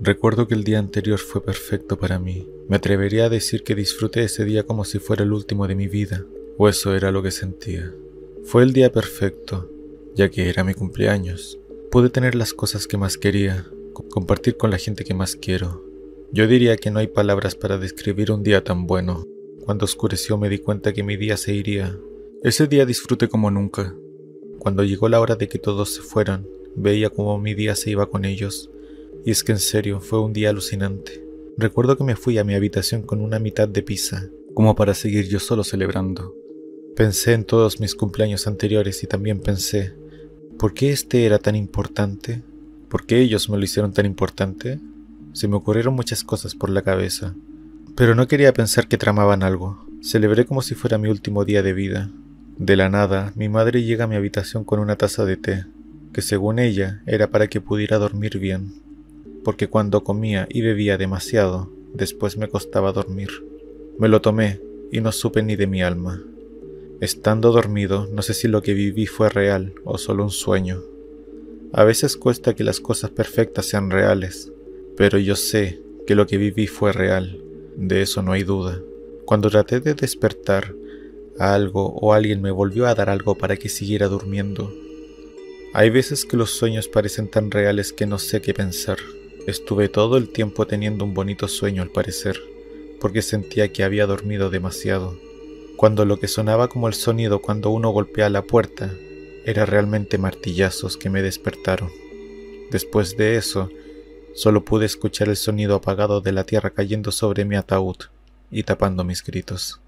Recuerdo que el día anterior fue perfecto para mí. Me atrevería a decir que disfruté ese día como si fuera el último de mi vida, o eso era lo que sentía. Fue el día perfecto, ya que era mi cumpleaños. Pude tener las cosas que más quería, compartir con la gente que más quiero. Yo diría que no hay palabras para describir un día tan bueno. Cuando oscureció me di cuenta que mi día se iría. Ese día disfruté como nunca. Cuando llegó la hora de que todos se fueran, veía como mi día se iba con ellos. Y es que en serio, fue un día alucinante. Recuerdo que me fui a mi habitación con una mitad de pizza, como para seguir yo solo celebrando. Pensé en todos mis cumpleaños anteriores y también pensé, ¿por qué este era tan importante? ¿Por qué ellos me lo hicieron tan importante? Se me ocurrieron muchas cosas por la cabeza, pero no quería pensar que tramaban algo. Celebré como si fuera mi último día de vida. De la nada, mi madre llega a mi habitación con una taza de té, que según ella era para que pudiera dormir bien porque cuando comía y bebía demasiado, después me costaba dormir. Me lo tomé y no supe ni de mi alma. Estando dormido, no sé si lo que viví fue real o solo un sueño. A veces cuesta que las cosas perfectas sean reales, pero yo sé que lo que viví fue real, de eso no hay duda. Cuando traté de despertar, algo o alguien me volvió a dar algo para que siguiera durmiendo. Hay veces que los sueños parecen tan reales que no sé qué pensar. Estuve todo el tiempo teniendo un bonito sueño al parecer, porque sentía que había dormido demasiado, cuando lo que sonaba como el sonido cuando uno golpea la puerta era realmente martillazos que me despertaron. Después de eso, solo pude escuchar el sonido apagado de la tierra cayendo sobre mi ataúd y tapando mis gritos.